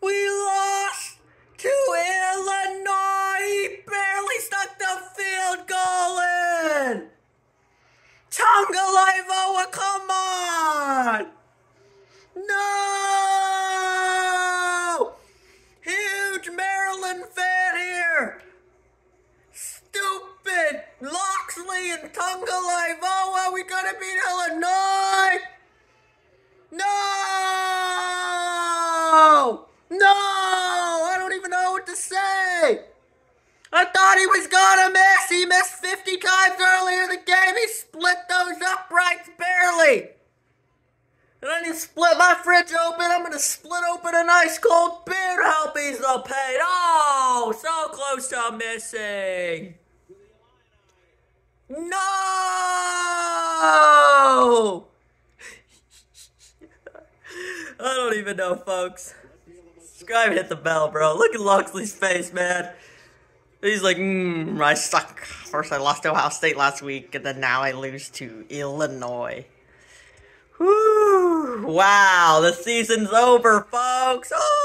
We lost to Illinois! He barely stuck the field goal in! Tagovailoa, come on! No! Huge Maryland fan here! Stupid Locksley and Tagovailoa, we gotta beat Illinois! No! No! I don't even know what to say. I thought he was gonna miss. He missed 50 times earlier in the game. He split those uprights barely. And I need to split my fridge open. I'm gonna split open a nice cold beer to help ease the pain. Oh, so close to missing. No! I don't even know, folks. Subscribe and hit the bell, bro. Look at Locksley's face, man. He's like, mmm, I suck. First I lost Ohio State last week, and then now I lose to Illinois. Whew. Wow, the season's over, folks. Oh!